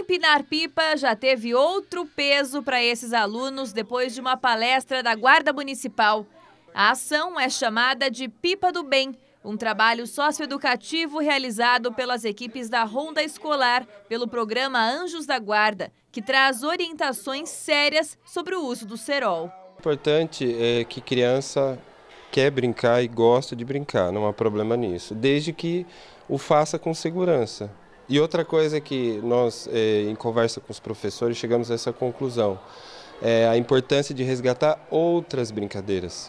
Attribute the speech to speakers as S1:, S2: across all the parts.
S1: Empinar pipa já teve outro peso para esses alunos depois de uma palestra da Guarda Municipal. A ação é chamada de Pipa do Bem, um trabalho socioeducativo realizado pelas equipes da Ronda Escolar pelo programa Anjos da Guarda, que traz orientações sérias sobre o uso do cerol.
S2: O importante é que criança quer brincar e gosta de brincar, não há problema nisso, desde que o faça com segurança. E outra coisa que nós, é, em conversa com os professores, chegamos a essa conclusão, é a importância de resgatar outras brincadeiras,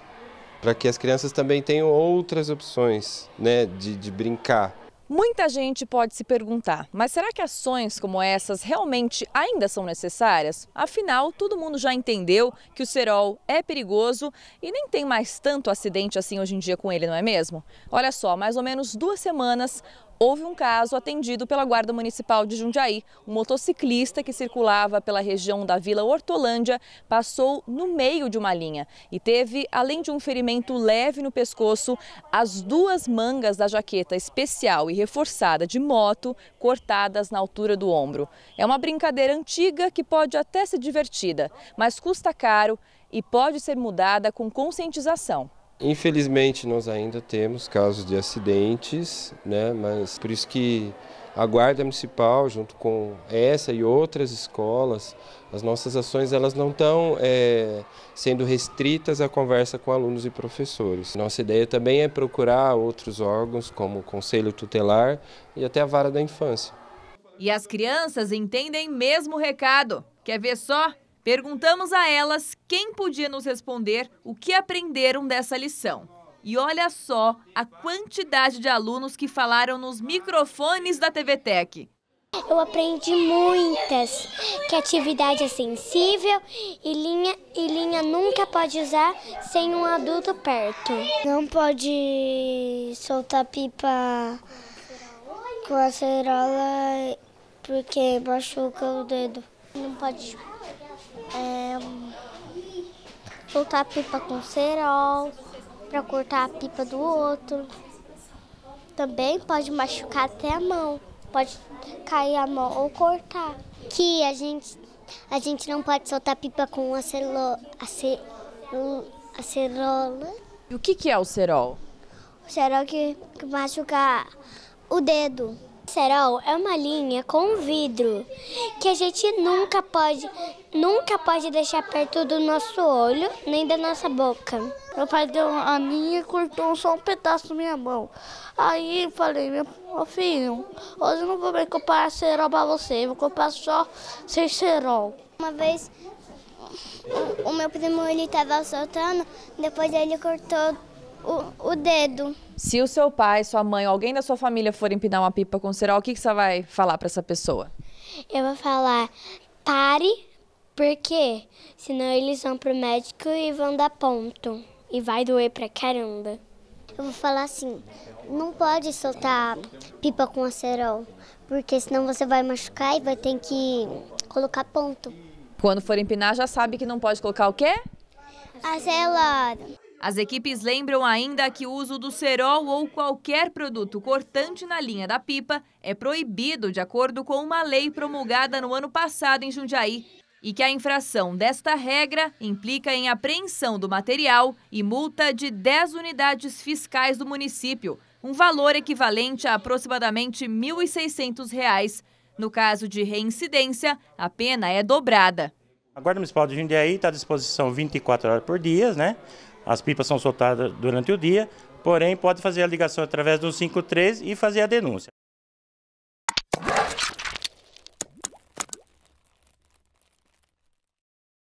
S2: para que as crianças também tenham outras opções né, de, de brincar.
S1: Muita gente pode se perguntar, mas será que ações como essas realmente ainda são necessárias? Afinal, todo mundo já entendeu que o cerol é perigoso e nem tem mais tanto acidente assim hoje em dia com ele, não é mesmo? Olha só, mais ou menos duas semanas, houve um caso atendido pela Guarda Municipal de Jundiaí. Um motociclista que circulava pela região da Vila Hortolândia passou no meio de uma linha e teve, além de um ferimento leve no pescoço, as duas mangas da jaqueta especial e reforçada de moto cortadas na altura do ombro. É uma brincadeira antiga que pode até ser divertida, mas custa caro e pode ser mudada com conscientização.
S2: Infelizmente, nós ainda temos casos de acidentes, né? mas por isso que a Guarda Municipal, junto com essa e outras escolas, as nossas ações elas não estão é, sendo restritas à conversa com alunos e professores. Nossa ideia também é procurar outros órgãos, como o Conselho Tutelar e até a Vara da Infância.
S1: E as crianças entendem mesmo o recado. Quer ver só? Perguntamos a elas quem podia nos responder o que aprenderam dessa lição. E olha só a quantidade de alunos que falaram nos microfones da TV Tech.
S3: Eu aprendi muitas, que atividade é sensível e linha, e linha nunca pode usar sem um adulto perto. Não pode soltar pipa com a cerola porque machuca o dedo. Não pode é, soltar pipa com cerol para cortar a pipa do outro. Também pode machucar até a mão, pode cair a mão ou cortar. Que a gente, a gente não pode soltar pipa com a, celo, a, ce, a cerola.
S1: E o que, que é o cerol?
S3: O cerol que, que machuca o dedo. Cerol é uma linha com vidro que a gente nunca pode, nunca pode deixar perto do nosso olho nem da nossa boca.
S4: Meu pai deu a linha e cortou só um pedaço da minha mão. Aí eu falei, meu filho, hoje eu não vou comprar cerol para você, vou comprar só sem cerol.
S3: Uma vez o, o meu primo ele estava soltando, depois ele cortou o, o dedo.
S1: Se o seu pai, sua mãe ou alguém da sua família for empinar uma pipa com cerol, o que, que você vai falar para essa pessoa?
S3: Eu vou falar, pare, porque senão eles vão pro médico e vão dar ponto. E vai doer pra caramba. Eu vou falar assim, não pode soltar pipa com acerol, porque senão você vai machucar e vai ter que colocar ponto.
S1: Quando for empinar, já sabe que não pode colocar o quê?
S3: Acelera.
S1: As equipes lembram ainda que o uso do cerol ou qualquer produto cortante na linha da pipa é proibido de acordo com uma lei promulgada no ano passado em Jundiaí e que a infração desta regra implica em apreensão do material e multa de 10 unidades fiscais do município, um valor equivalente a aproximadamente R$ 1.600. No caso de reincidência, a pena é dobrada.
S5: A Guarda Municipal de Jundiaí está à disposição 24 horas por dia, né? As pipas são soltadas durante o dia, porém pode fazer a ligação através do 53 e fazer a denúncia.